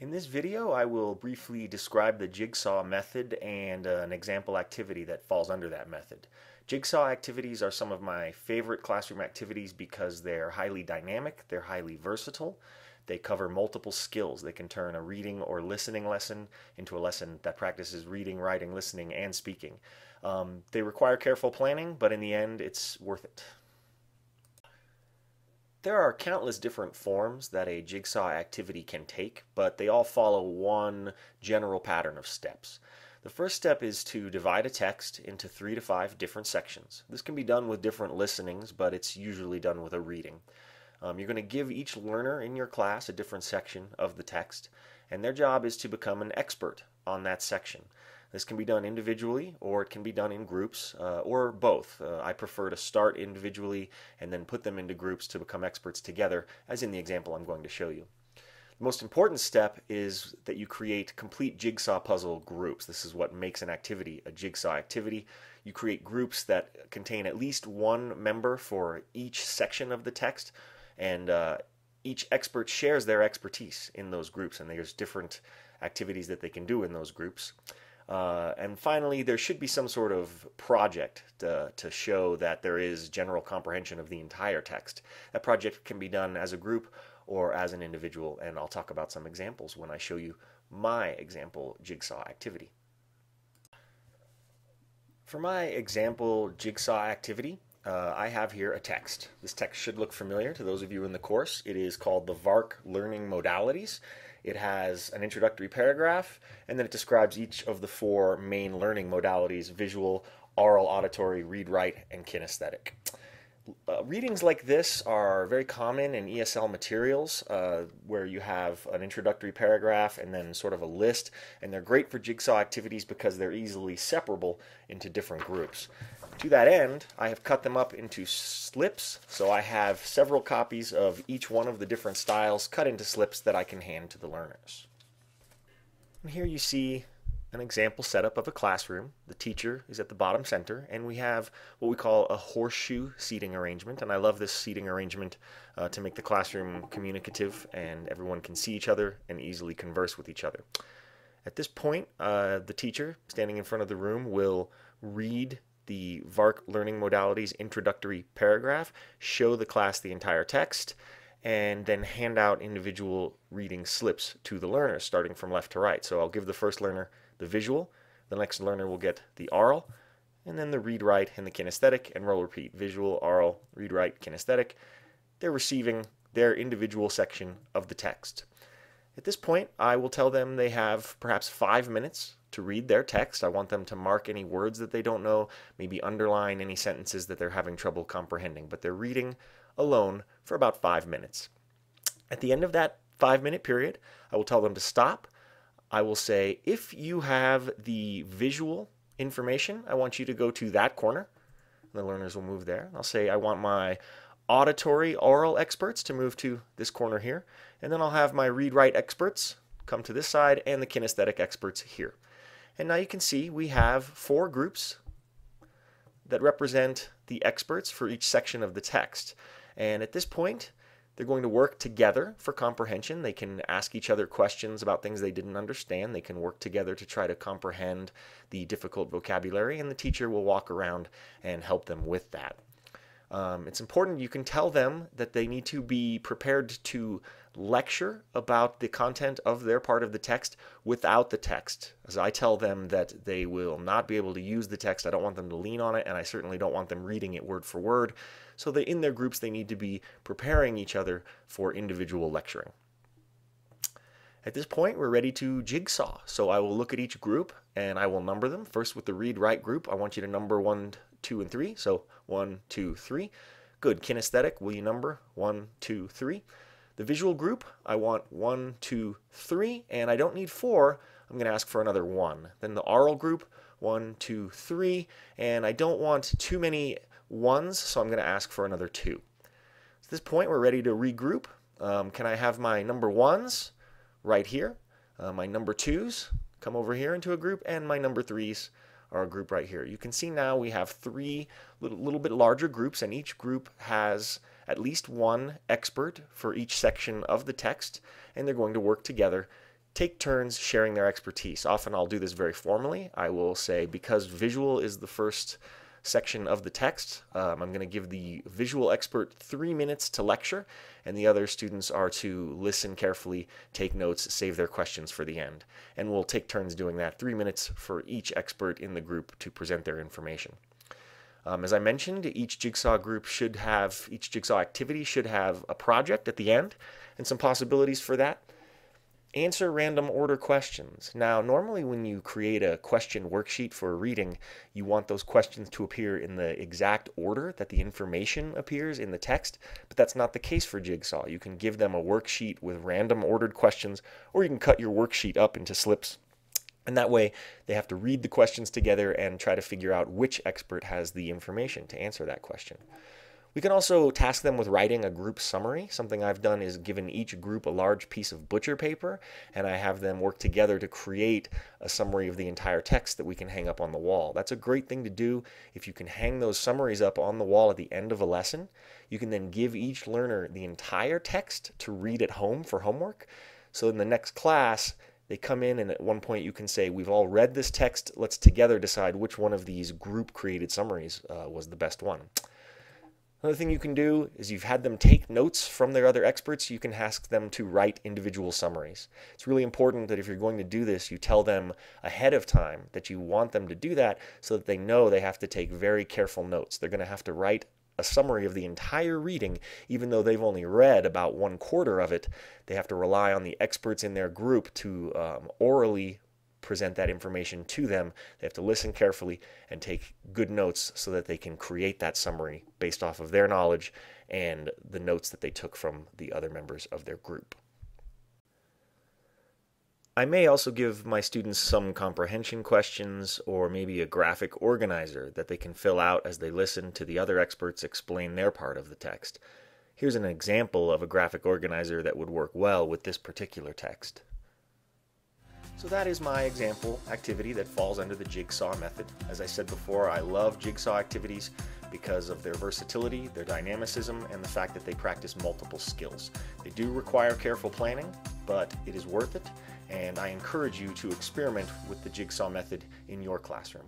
In this video, I will briefly describe the jigsaw method and uh, an example activity that falls under that method. Jigsaw activities are some of my favorite classroom activities because they're highly dynamic, they're highly versatile, they cover multiple skills. They can turn a reading or listening lesson into a lesson that practices reading, writing, listening, and speaking. Um, they require careful planning, but in the end, it's worth it. There are countless different forms that a jigsaw activity can take, but they all follow one general pattern of steps. The first step is to divide a text into three to five different sections. This can be done with different listenings, but it's usually done with a reading. Um, you're going to give each learner in your class a different section of the text, and their job is to become an expert on that section. This can be done individually or it can be done in groups uh, or both. Uh, I prefer to start individually and then put them into groups to become experts together, as in the example I'm going to show you. The most important step is that you create complete jigsaw puzzle groups. This is what makes an activity a jigsaw activity. You create groups that contain at least one member for each section of the text, and uh, each expert shares their expertise in those groups, and there's different activities that they can do in those groups. Uh, and finally, there should be some sort of project to, to, show that there is general comprehension of the entire text. That project can be done as a group or as an individual, and I'll talk about some examples when I show you my example jigsaw activity. For my example jigsaw activity, uh, I have here a text. This text should look familiar to those of you in the course. It is called the VARK Learning Modalities. It has an introductory paragraph, and then it describes each of the four main learning modalities visual, aural, auditory, read write, and kinesthetic. Uh, readings like this are very common in ESL materials uh, where you have an introductory paragraph and then sort of a list, and they're great for jigsaw activities because they're easily separable into different groups. To that end, I have cut them up into slips, so I have several copies of each one of the different styles cut into slips that I can hand to the learners. And here you see an example setup of a classroom. The teacher is at the bottom center, and we have what we call a horseshoe seating arrangement. And I love this seating arrangement uh, to make the classroom communicative and everyone can see each other and easily converse with each other. At this point, uh, the teacher standing in front of the room will read the VARK Learning Modalities introductory paragraph, show the class the entire text, and then hand out individual reading slips to the learners, starting from left to right. So I'll give the first learner the visual, the next learner will get the aural, and then the read write and the kinesthetic, and roll repeat visual, aural, read write, kinesthetic. They're receiving their individual section of the text. At this point, I will tell them they have perhaps five minutes to read their text. I want them to mark any words that they don't know, maybe underline any sentences that they're having trouble comprehending, but they're reading alone for about five minutes. At the end of that five minute period, I will tell them to stop. I will say, if you have the visual information, I want you to go to that corner. The learners will move there. I'll say, I want my auditory aural experts to move to this corner here. And then I'll have my read write experts come to this side and the kinesthetic experts here. And now you can see we have four groups that represent the experts for each section of the text. And at this point, they're going to work together for comprehension. They can ask each other questions about things they didn't understand. They can work together to try to comprehend the difficult vocabulary, and the teacher will walk around and help them with that. Um, it's important you can tell them that they need to be prepared to lecture about the content of their part of the text without the text. As I tell them that they will not be able to use the text, I don't want them to lean on it, and I certainly don't want them reading it word for word. So that in their groups, they need to be preparing each other for individual lecturing. At this point, we're ready to jigsaw. So I will look at each group and I will number them. First with the read write group, I want you to number one, two, and three. So one, two, three. Good. Kinesthetic, will you number one, two, three? The visual group, I want one, two, three, and I don't need four. I'm going to ask for another one. Then the aural group, one, two, three, and I don't want too many ones, so I'm going to ask for another two. At this point, we're ready to regroup. Um, can I have my number ones right here? Uh, my number twos come over here into a group, and my number threes our group right here. You can see now we have three little, little bit larger groups, and each group has at least one expert for each section of the text, and they're going to work together take turns sharing their expertise. Often I'll do this very formally. I will say, because visual is the first section of the text. Um, I'm going to give the visual expert three minutes to lecture, and the other students are to listen carefully, take notes, save their questions for the end. And we'll take turns doing that, three minutes for each expert in the group to present their information. Um, as I mentioned, each jigsaw group should have, each jigsaw activity should have a project at the end and some possibilities for that. Answer random order questions. Now, normally when you create a question worksheet for a reading, you want those questions to appear in the exact order that the information appears in the text, but that's not the case for Jigsaw. You can give them a worksheet with random ordered questions, or you can cut your worksheet up into slips. And that way, they have to read the questions together and try to figure out which expert has the information to answer that question. We can also task them with writing a group summary. Something I've done is given each group a large piece of butcher paper, and I have them work together to create a summary of the entire text that we can hang up on the wall. That's a great thing to do. If you can hang those summaries up on the wall at the end of a lesson, you can then give each learner the entire text to read at home for homework. So in the next class, they come in and at one point you can say, we've all read this text, let's together decide which one of these group created summaries uh, was the best one. Another thing you can do is you've had them take notes from their other experts, you can ask them to write individual summaries. It's really important that if you're going to do this, you tell them ahead of time that you want them to do that so that they know they have to take very careful notes. They're going to have to write a summary of the entire reading, even though they've only read about one quarter of it. They have to rely on the experts in their group to um, orally present that information to them. They have to listen carefully and take good notes so that they can create that summary based off of their knowledge and the notes that they took from the other members of their group. I may also give my students some comprehension questions or maybe a graphic organizer that they can fill out as they listen to the other experts explain their part of the text. Here's an example of a graphic organizer that would work well with this particular text. So that is my example activity that falls under the jigsaw method. As I said before, I love jigsaw activities because of their versatility, their dynamicism, and the fact that they practice multiple skills. They do require careful planning, but it is worth it, and I encourage you to experiment with the jigsaw method in your classroom.